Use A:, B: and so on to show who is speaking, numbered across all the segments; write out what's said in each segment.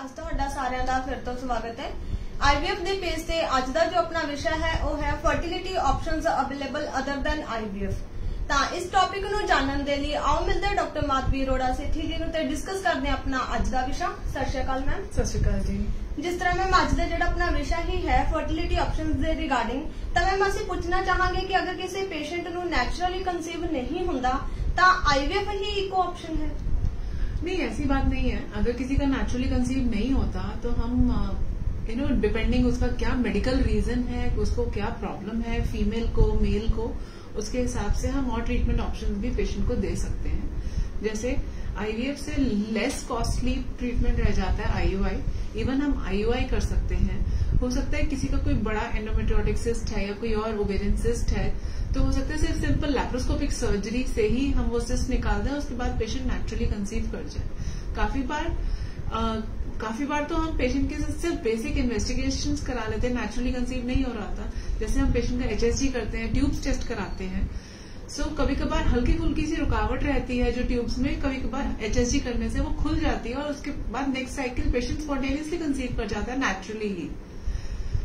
A: ਅੱਜ ਤੁਹਾਡਾ ਸਾਰਿਆਂ ਦਾ ਫਿਰ ਤੋਂ ਸਵਾਗਤ ਹੈ। IVF ਦੇ ਪੇਜ ਤੇ ਅੱਜ ਦਾ ਜੋ ਆਪਣਾ ਵਿਸ਼ਾ ਹੈ ਉਹ ਹੈ fertility options available other than IVF ਤਾਂ ਇਸ ਟੌਪਿਕ ਨੂੰ ਜਾਣਨ ਦੇ ਲਈ ਆਓ ਮਿਲਦੇ ਡਾਕਟਰ ਮਾਧਵੀ ਅਰੋੜਾ ਸੇਠੀ ਜੀ ਨੂੰ ਤੇ ਡਿਸਕਸ ਕਰਦੇ ਹਾਂ ਆਪਣਾ ਅੱਜ ਦਾ ਵਿਸ਼ਾ। ਸਤਿ ਸ਼੍ਰੀ ਅਕਾਲ ਮੈਮ
B: ਸਤਿ ਸ਼੍ਰੀ ਅਕਾਲ ਜੀ।
A: ਜਿਸ ਤਰ੍ਹਾਂ ਮੈਮ ਅੱਜ ਦਾ ਜਿਹੜਾ ਆਪਣਾ ਵਿਸ਼ਾ ਹੀ ਹੈ ਫਰਟੀਲਿਟੀ ਆਪਸ਼ਨਸ ਦੇ ਰਿਗਾਰਡਿੰਗ ਤਾਂ ਮੈਮ ਅਸੀਂ ਪੁੱਛਣਾ ਚਾਹਾਂਗੇ ਕਿ ਅਗਰ ਕਿਸੇ ਪੇਸ਼ੈਂਟ ਨੂੰ ਨੈਚੁਰਲੀ ਕਨਸੀਵ ਨਹੀਂ ਹੁੰਦਾ ਤਾਂ IVF ਹੀ ਇੱਕੋ ਆਪਸ਼ਨ ਹੈ।
B: नहीं, ऐसी बात नहीं है। अगर किसी का नेचुरली कंसीव नहीं होता तो हम यू नो डिपेंडिंग उसका क्या मेडिकल रीजन है, उसको क्या प्रॉब्लम है फीमेल को मेल को, उसके हिसाब से हम और ट्रीटमेंट ऑप्शन भी पेशेंट को दे सकते हैं। जैसे आईवीएफ से लेस कॉस्टली ट्रीटमेंट रह जाता है आईयूआई इवन हम आईयूआई कर सकते हैं। हो सकता है किसी का कोई बड़ा एंडोमेट्रोटिक सिस्ट है या कोई और ओवेरियन सिस्ट है तो हो सकता है सिर्फ़ सिंपल लैप्रोस्कोपिक सर्जरी से ही हम वो सिस्ट निकाल दें उसके बाद पेशेंट नेचुरली कंसीव कर जाए। काफ़ी बार आ, काफ़ी बार तो हम पेशेंट के साथ सिर्फ़ बेसिक इन्वेस्टिगेशन करा लेते हैं नेचुरली कंसीव नहीं हो रहा था। जैसे हम पेशेंट का एचएसजी करते हैं ट्यूब्स टेस्ट कराते हैं। सो so, कभी कभार हल्की फुल्की सी रुकावट रहती है जो ट्यूब्स में कभी कभार एचएसजी करने से वो खुल जाती है और उसके बाद next cycle patient spontaneously conceive कर जाता है नेचुरली ही।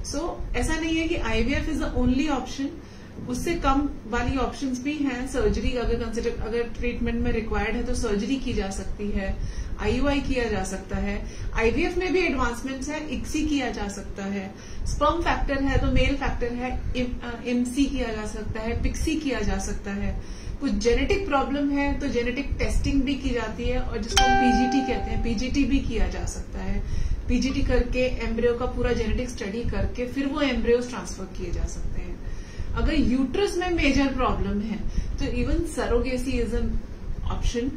B: सो so, ऐसा नहीं है कि IVF is the only option उससे कम वाली ऑप्शंस भी हैं। सर्जरी अगर कंसिडर अगर ट्रीटमेंट में रिक्वायर्ड है तो सर्जरी की जा सकती है आईयूआई किया जा सकता है। आईवीएफ में भी एडवांसमेंट्स है इक्सी किया जा सकता है। स्पर्म फैक्टर है तो मेल फैक्टर है एमसी किया जा सकता है पिक्सी किया जा सकता है। कुछ जेनेटिक प्रॉब्लम है तो जेनेटिक टेस्टिंग भी की जाती है, और जिसको हम पीजीटी कहते हैं पीजीटी भी किया जा सकता है। पीजीटी करके एम्ब्रियो का पूरा जेनेटिक स्टडी करके फिर वो एम्ब्रियोज ट्रांसफ़र किए जा सकते हैं। अगर यूट्रस में मेजर प्रॉब्लम है तो even surrogacy is an option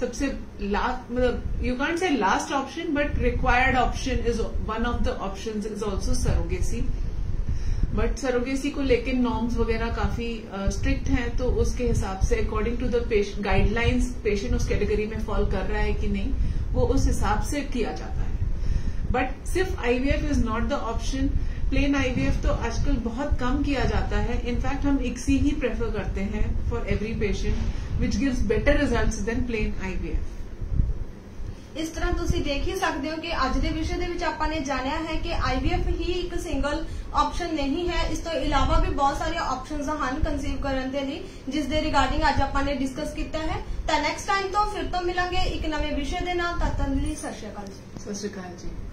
B: सबसे लास्ट मतलब you can't say last option but required option is one of the option is also surrogacy but surrogacy को लेकर नॉर्म्स वगैरह काफ़ी स्ट्रिक्ट uh, हैं तो उसके हिसाब से according to the guidelines patient उस कैटेगरी में फॉल कर रहा है कि नहीं वो उस हिसाब से किया जाता है. बट सिर्फ़ IVF is not the option plane IVF तो आजकल बहुत कम किया जाता है इनफैक्ट हम इक्सी ही प्रेफर करते हैं for every patient which gives better results than plain IVF
A: ਇਸ ਤਰ੍ਹਾਂ ਤੁਸੀਂ ਦੇਖ ਹੀ ਸਕਦੇ ਹੋ ਕਿ ਅੱਜ ਦੇ ਵਿਸ਼ੇ ਦੇ ਵਿੱਚ ਆਪਾਂ ਨੇ ਜਾਣਿਆ ਹੈ ਕਿ ਆਈਵੀਐਫ ਹੀ ਇੱਕ ਸਿੰਗਲ ਆਪਸ਼ਨ ਨਹੀਂ ਹੈ ਇਸ ਤੋਂ ਇਲਾਵਾ ਵੀ ਬਹੁਤ ਸਾਰੀਆਂ ਆਪਸ਼ਨਸ ਹਨ ਕਨਸੀਵ ਕਰਨ ਦੇ ਲਈ ਜਿਸ ਦੇ ਰਿਗਾਰਡਿੰਗ ਅੱਜ ਆਪਾਂ ਨੇ ਡਿਸਕਸ ਕੀਤਾ ਹੈ ਤਾਂ ਨੈਕਸਟ ਟਾਈਮ ਤੋਂ ਫਿਰ ਤੋਂ ਮਿਲਾਂਗੇ ਇੱਕ ਨਵੇਂ ਵਿਸ਼ੇ ਦੇ ਨਾਲ ਤਦ ਤੱਕ ਲਈ ਸਤਿ ਸ਼੍ਰੀ ਅਕਾਲ ਜੀ
B: ਸਤਿ ਸ਼੍ਰੀ ਅਕਾਲ ਜੀ